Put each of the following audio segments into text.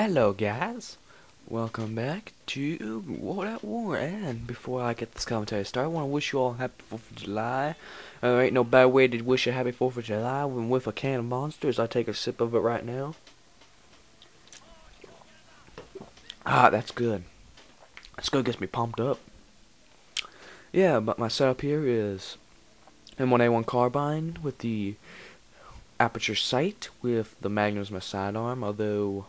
Hello guys, welcome back to World at War and before I get this commentary started I want to wish you all a happy 4th of July. Uh, ain't no bad way to wish a happy 4th of July when with a can of monsters. I take a sip of it right now. Ah, that's good. That's good, gets me pumped up. Yeah, but my setup here is M1A1 carbine with the aperture sight with the Magnum as my sidearm, although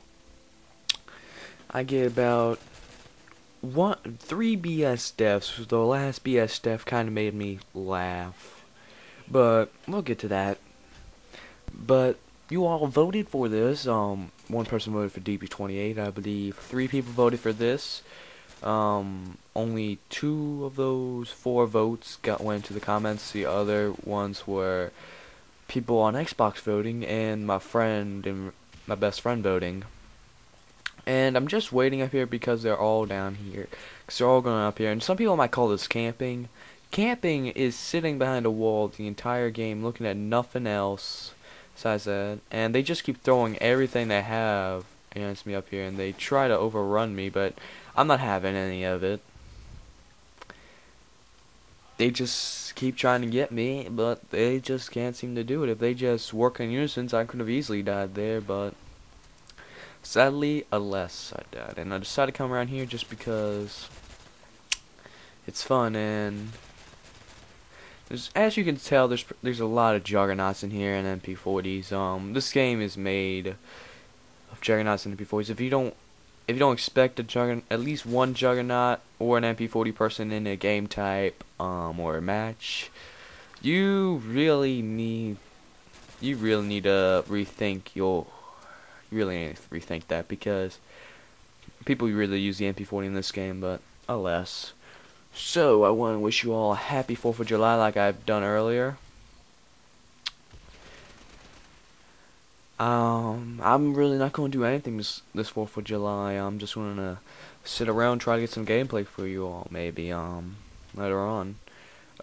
I get about one three BS deaths. The last BS death kind of made me laugh, but we'll get to that. But you all voted for this. Um, one person voted for DP28, I believe. Three people voted for this. Um, only two of those four votes got went to the comments. The other ones were people on Xbox voting and my friend and my best friend voting. And I'm just waiting up here because they're all down here. Because they're all going up here. And some people might call this camping. Camping is sitting behind a wall the entire game looking at nothing else besides that. And they just keep throwing everything they have against me up here. And they try to overrun me, but I'm not having any of it. They just keep trying to get me, but they just can't seem to do it. If they just work in unison, I could have easily died there, but Sadly, alas, I died. And I decided to come around here just because it's fun and as you can tell, there's there's a lot of juggernauts in here and MP40s. Um, this game is made of juggernauts and MP40s. If you don't if you don't expect a juggernaut, at least one juggernaut or an MP40 person in a game type um, or a match, you really need you really need to rethink your really rethink that because people really use the MP40 in this game, but alas. So, I want to wish you all a happy 4th of July like I've done earlier. Um, I'm really not going to do anything this, this 4th of July. I'm just going to sit around try to get some gameplay for you all, maybe, um, later on.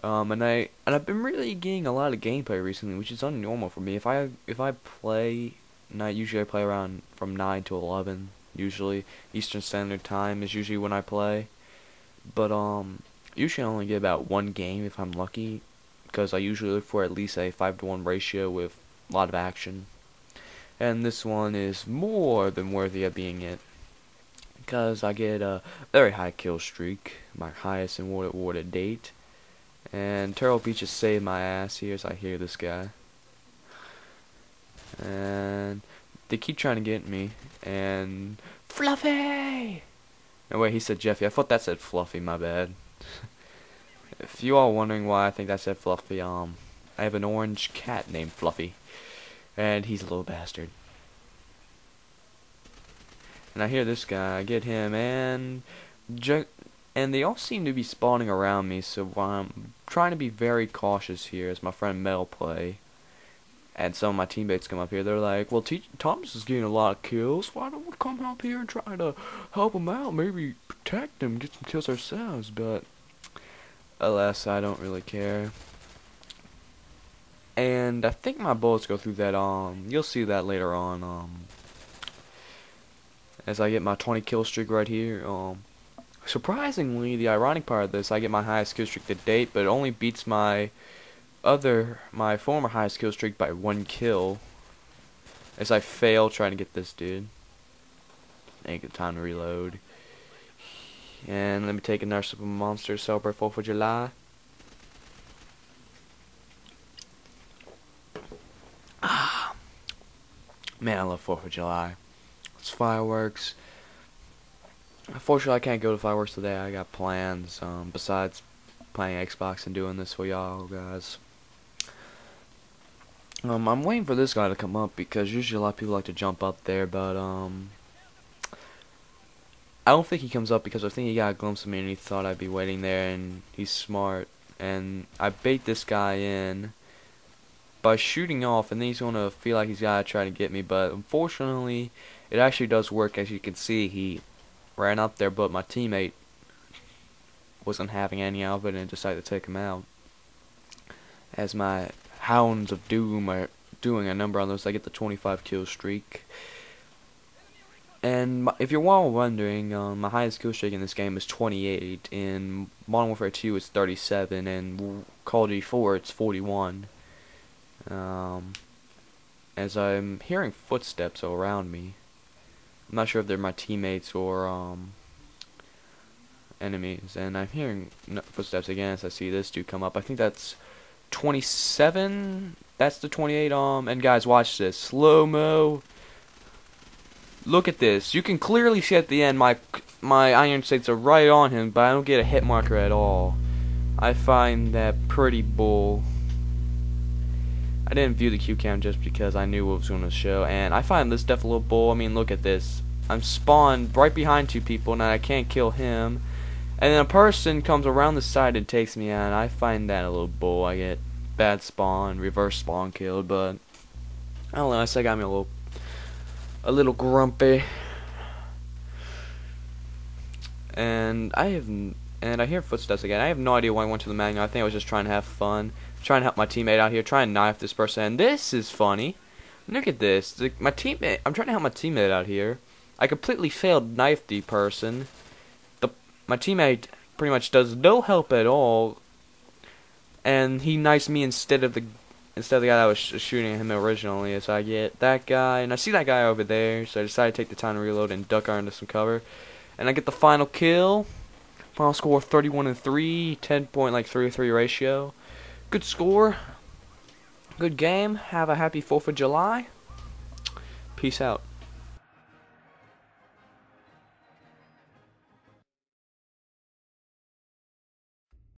Um, and I, and I've been really getting a lot of gameplay recently, which is unnormal for me. If I, if I play night. Usually I play around from 9 to 11. Usually Eastern Standard Time is usually when I play. But um, usually I only get about one game if I'm lucky, because I usually look for at least a 5 to 1 ratio with a lot of action. And this one is more than worthy of being it. Because I get a very high kill streak, my highest in World at War to date. And Turtle Beach just saved my ass here as I hear this guy and they keep trying to get me. And Fluffy. No wait, he said Jeffy. I thought that said Fluffy. My bad. if you all wondering why I think that said Fluffy, um, I have an orange cat named Fluffy, and he's a little bastard. And I hear this guy. I get him, and and they all seem to be spawning around me. So I'm trying to be very cautious here, as my friend Mel play and some of my teammates come up here. They're like, "Well, T Thomas is getting a lot of kills. Why don't we come up here and try to help him out? Maybe protect him, get some kills ourselves." But alas, I don't really care. And I think my bullets go through that. Um, you'll see that later on. Um, as I get my 20 kill streak right here. Um, surprisingly, the ironic part of this, I get my highest kill streak to date, but it only beats my other my former highest kill streak by one kill as I fail trying to get this dude. Ain't got time to reload. And let me take another sip of monster celebrate 4th of July. Ah, man, I love 4th of July. It's fireworks. Unfortunately, I can't go to fireworks today. I got plans. Um, besides playing Xbox and doing this for y'all guys. Um, I'm waiting for this guy to come up because usually a lot of people like to jump up there, but um, I don't think he comes up because I think he got a glimpse of me and he thought I'd be waiting there, and he's smart. And I bait this guy in by shooting off, and then he's gonna feel like he's gotta try to get me. But unfortunately, it actually does work. As you can see, he ran up there, but my teammate wasn't having any of it and decided to take him out. As my Hounds of Doom are doing a number on those. I get the 25 kill streak. And if you're all wondering, um, my highest kill streak in this game is 28. In Modern Warfare 2, it's 37, and Call of Duty 4, it's 41. Um, as I'm hearing footsteps around me, I'm not sure if they're my teammates or um, enemies, and I'm hearing footsteps again as I see this dude come up. I think that's 27. That's the 28. Um, and guys, watch this slow mo. Look at this. You can clearly see at the end my my iron sights are right on him, but I don't get a hit marker at all. I find that pretty bull. I didn't view the Q cam just because I knew what was going to show, and I find this definitely a little bull. I mean, look at this. I'm spawned right behind two people, and I can't kill him. And then a person comes around the side and takes me out, I find that a little bull. I get bad spawn, reverse spawn killed, but I don't know, that got me a little a little grumpy. And I have, and I hear footsteps again. I have no idea why I went to the manual. I think I was just trying to have fun, trying to help my teammate out here, trying to knife this person. And this is funny. Look at this. My teammate. I'm trying to help my teammate out here. I completely failed knife the person. My teammate pretty much does no help at all, and he knifes me instead of the instead of the guy that was sh shooting at him originally. So I get that guy, and I see that guy over there, so I decide to take the time to reload and duck under some cover. And I get the final kill. Final score 31 and 3, 10 point like 3 3 ratio. Good score. Good game. Have a happy 4th of July. Peace out.